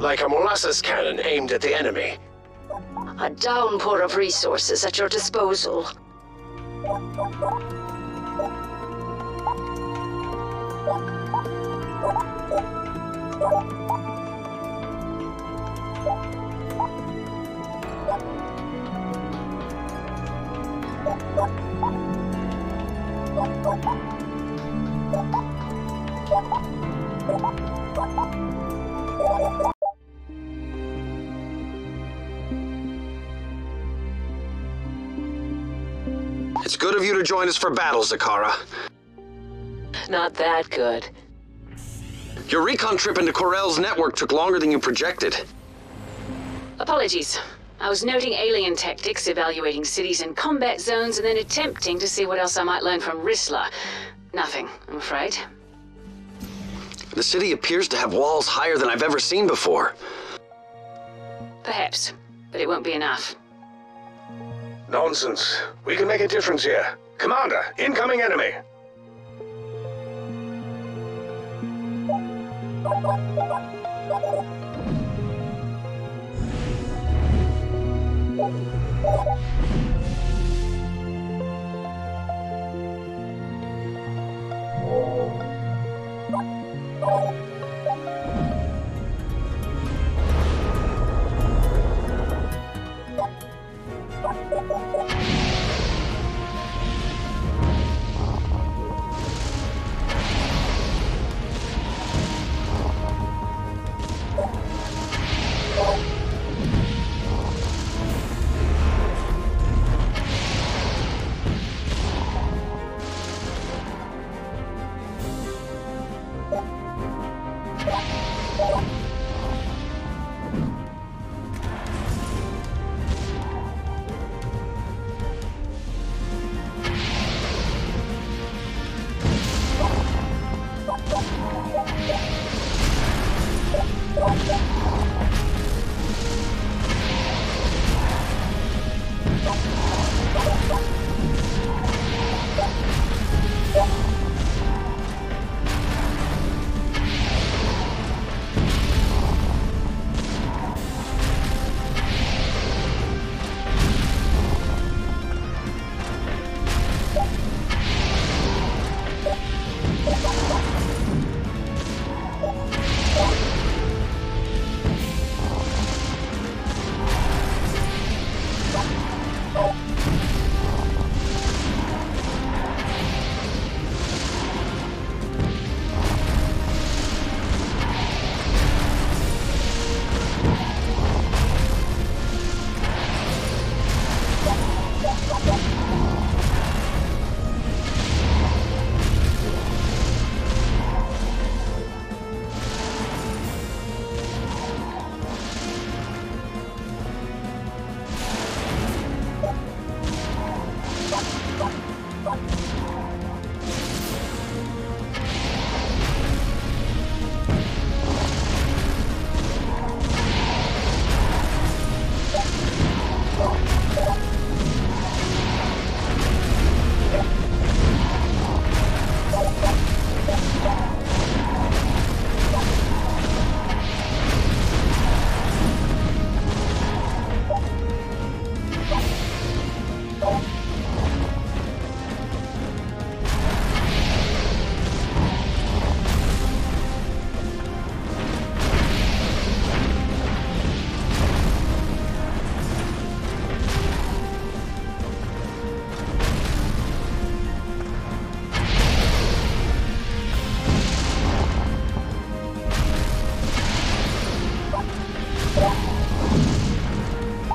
Like a molasses cannon aimed at the enemy. A downpour of resources at your disposal. It's good of you to join us for battle, Zakara. Not that good. Your recon trip into Corel's network took longer than you projected. Apologies. I was noting alien tactics, evaluating cities and combat zones, and then attempting to see what else I might learn from Risla. Nothing, I'm afraid. The city appears to have walls higher than I've ever seen before. Perhaps, but it won't be enough. Nonsense. We can make a difference here. Commander, incoming enemy. you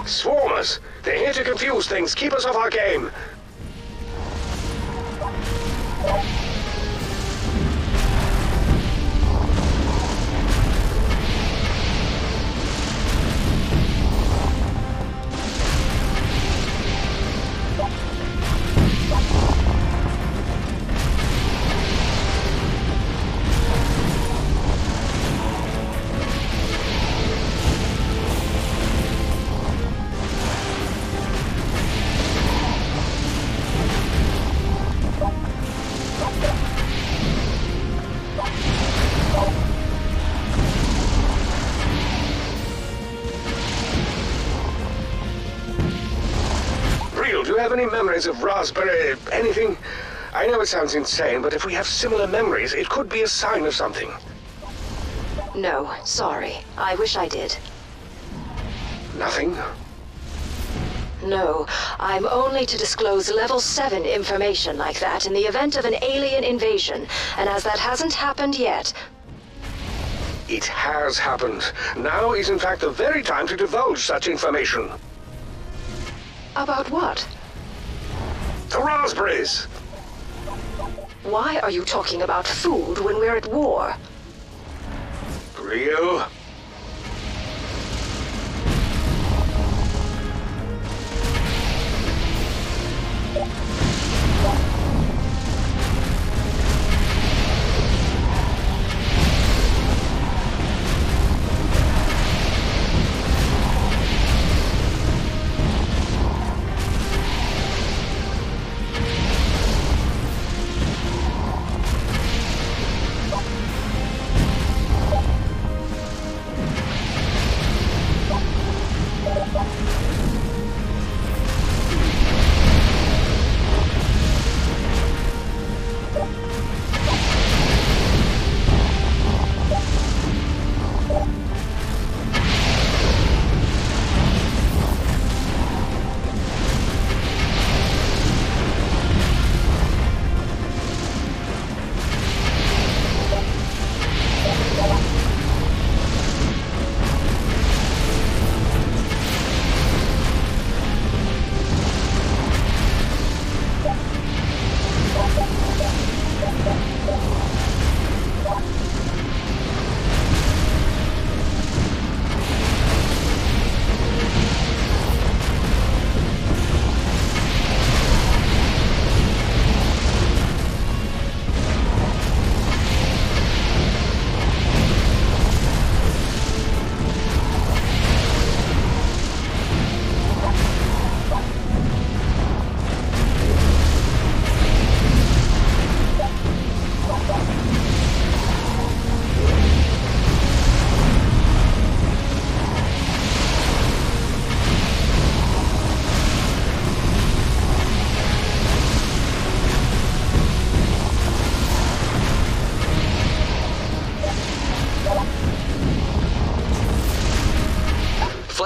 Swarmers! They're here to confuse things, keep us off our game. Of Raspberry anything? I know it sounds insane, but if we have similar memories, it could be a sign of something. No, sorry. I wish I did. Nothing? No, I'm only to disclose level 7 information like that in the event of an alien invasion, and as that hasn't happened yet, It has happened. Now is in fact the very time to divulge such information. about what? The raspberries! Why are you talking about food when we're at war? Real?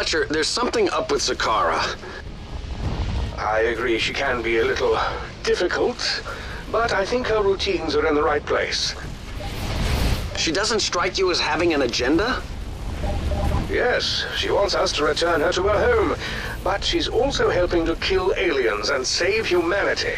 Fletcher, there's something up with Zakara. I agree she can be a little difficult, but I think her routines are in the right place. She doesn't strike you as having an agenda? Yes, she wants us to return her to her home, but she's also helping to kill aliens and save humanity.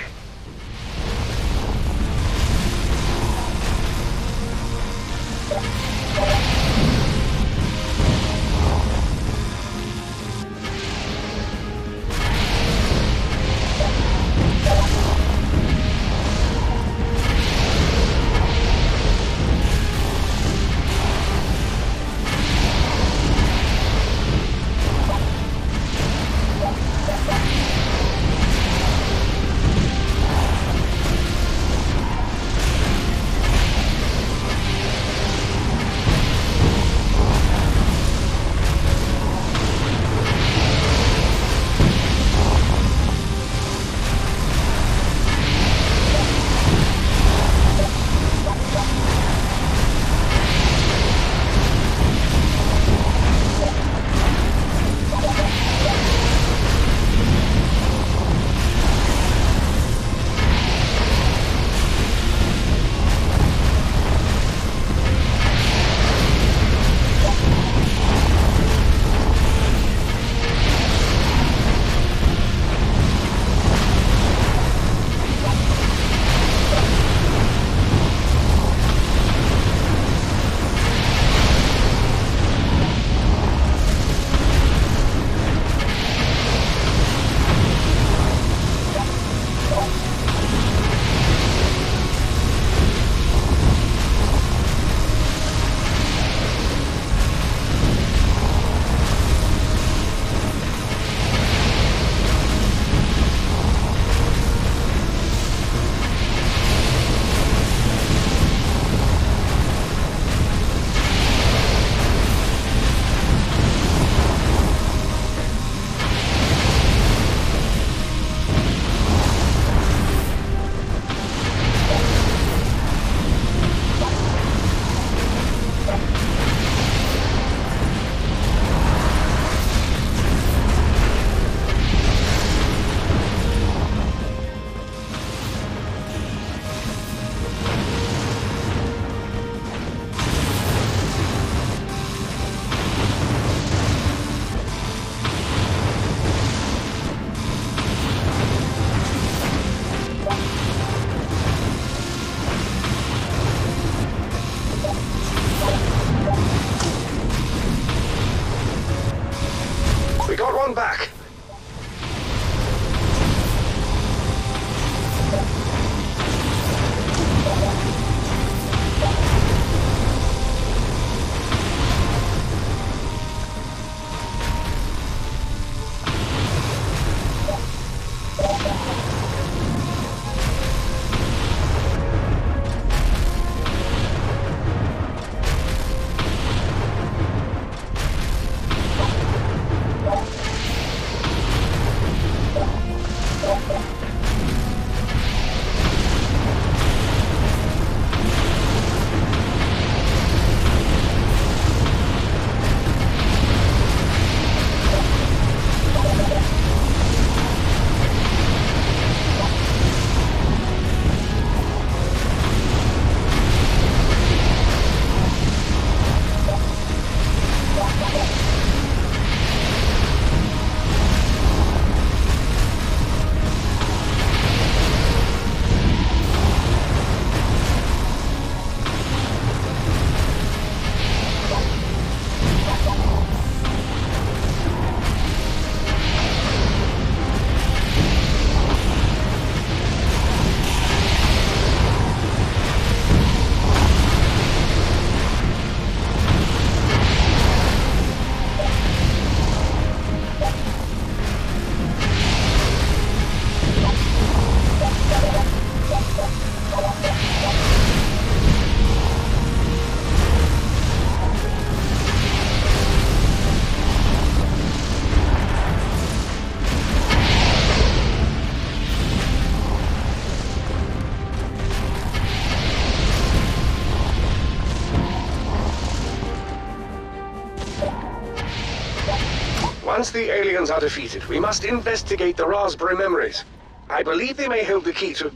Are defeated, we must investigate the Raspberry memories. I believe they may hold the key to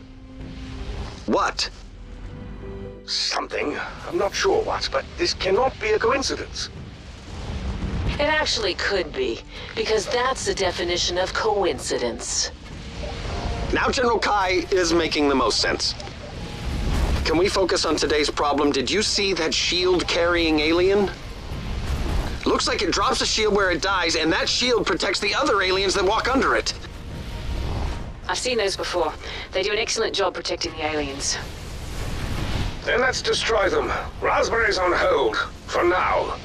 What? something. I'm not sure what, but this cannot be a coincidence. It actually could be, because that's the definition of coincidence. Now General Kai is making the most sense. Can we focus on today's problem? Did you see that shield carrying alien? Looks like it drops a shield where it dies, and that shield protects the other aliens that walk under it. I've seen those before. They do an excellent job protecting the aliens. Then let's destroy them. Raspberries on hold. For now.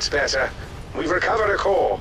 That's better. We've recovered a core.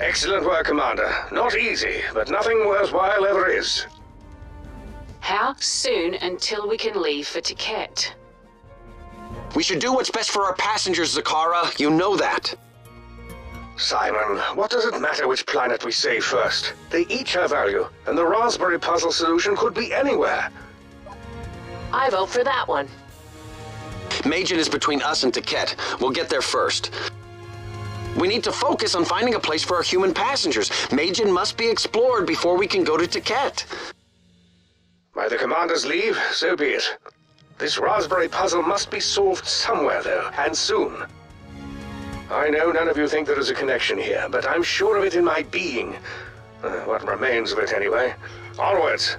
Excellent work, Commander. Not easy, but nothing worthwhile ever is. How soon until we can leave for Tiket? We should do what's best for our passengers, Zakara. You know that. Simon, what does it matter which planet we save first? They each have value, and the Raspberry Puzzle solution could be anywhere. I vote for that one. Majin is between us and Tiket. We'll get there first. We need to focus on finding a place for our human passengers. Majin must be explored before we can go to Tiket. By the Commander's leave, so be it. This Raspberry Puzzle must be solved somewhere, though, and soon. I know none of you think there is a connection here, but I'm sure of it in my being. Uh, what remains of it, anyway. Onwards!